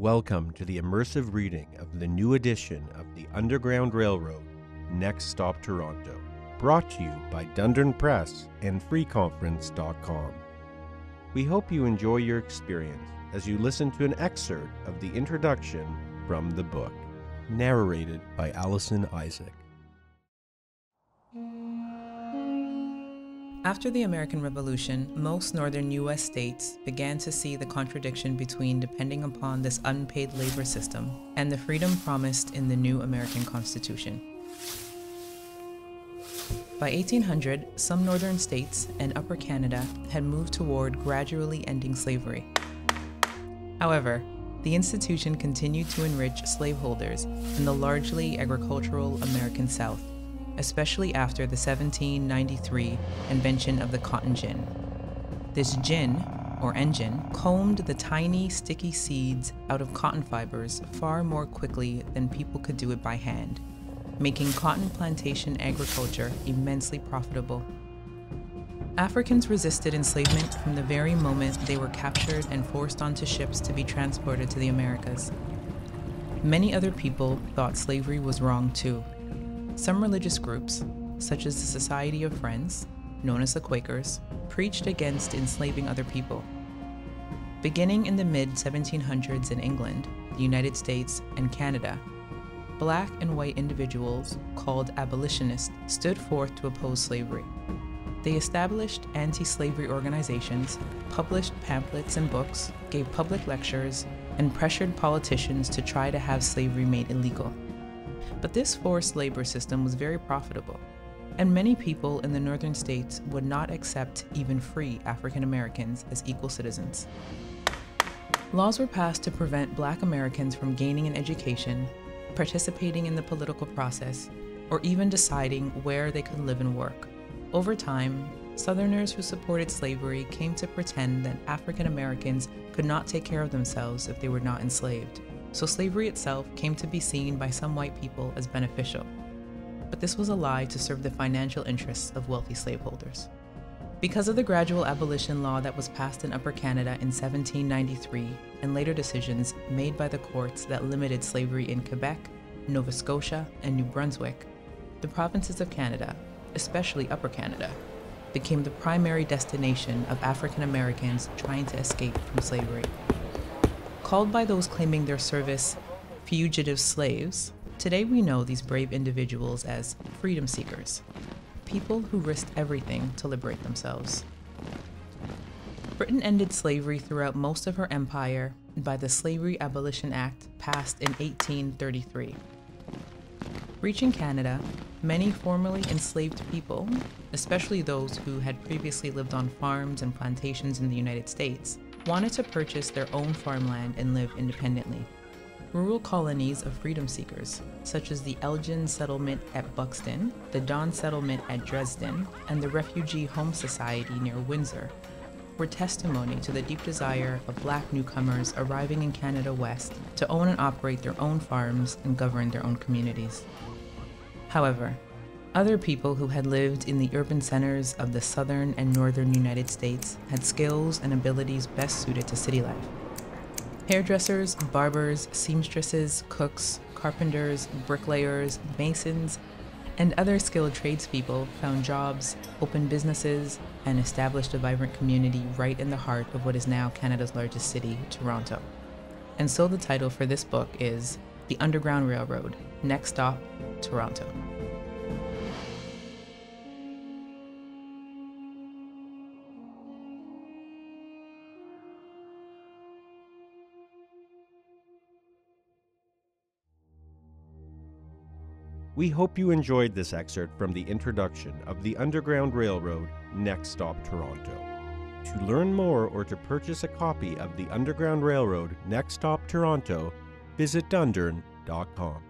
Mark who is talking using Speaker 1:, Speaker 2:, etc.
Speaker 1: Welcome to the immersive reading of the new edition of the Underground Railroad Next Stop Toronto, brought to you by Dundurn Press and freeconference.com. We hope you enjoy your experience as you listen to an excerpt of the introduction from the book, narrated by Allison Isaac.
Speaker 2: After the American Revolution, most northern U.S. states began to see the contradiction between depending upon this unpaid labor system and the freedom promised in the new American Constitution. By 1800, some northern states and Upper Canada had moved toward gradually ending slavery. However, the institution continued to enrich slaveholders in the largely agricultural American South especially after the 1793 invention of the cotton gin. This gin, or engine, combed the tiny, sticky seeds out of cotton fibers far more quickly than people could do it by hand, making cotton plantation agriculture immensely profitable. Africans resisted enslavement from the very moment they were captured and forced onto ships to be transported to the Americas. Many other people thought slavery was wrong too. Some religious groups, such as the Society of Friends, known as the Quakers, preached against enslaving other people. Beginning in the mid 1700s in England, the United States, and Canada, black and white individuals, called abolitionists, stood forth to oppose slavery. They established anti slavery organizations, published pamphlets and books, gave public lectures, and pressured politicians to try to have slavery made illegal. But this forced labor system was very profitable, and many people in the northern states would not accept even free African Americans as equal citizens. Laws were passed to prevent black Americans from gaining an education, participating in the political process, or even deciding where they could live and work. Over time, Southerners who supported slavery came to pretend that African Americans could not take care of themselves if they were not enslaved so slavery itself came to be seen by some white people as beneficial. But this was a lie to serve the financial interests of wealthy slaveholders. Because of the gradual abolition law that was passed in Upper Canada in 1793 and later decisions made by the courts that limited slavery in Quebec, Nova Scotia, and New Brunswick, the provinces of Canada, especially Upper Canada, became the primary destination of African Americans trying to escape from slavery. Called by those claiming their service fugitive slaves, today we know these brave individuals as freedom seekers, people who risked everything to liberate themselves. Britain ended slavery throughout most of her empire by the Slavery Abolition Act passed in 1833. Reaching Canada, many formerly enslaved people, especially those who had previously lived on farms and plantations in the United States, wanted to purchase their own farmland and live independently. Rural colonies of freedom seekers, such as the Elgin settlement at Buxton, the Dawn settlement at Dresden, and the Refugee Home Society near Windsor, were testimony to the deep desire of black newcomers arriving in Canada West to own and operate their own farms and govern their own communities. However, other people who had lived in the urban centers of the southern and northern United States had skills and abilities best suited to city life. Hairdressers, barbers, seamstresses, cooks, carpenters, bricklayers, masons, and other skilled tradespeople found jobs, opened businesses, and established a vibrant community right in the heart of what is now Canada's largest city, Toronto. And so the title for this book is The Underground Railroad Next Stop, Toronto.
Speaker 1: We hope you enjoyed this excerpt from the introduction of the Underground Railroad Next Stop Toronto. To learn more or to purchase a copy of the Underground Railroad Next Stop Toronto, visit dundurn.com.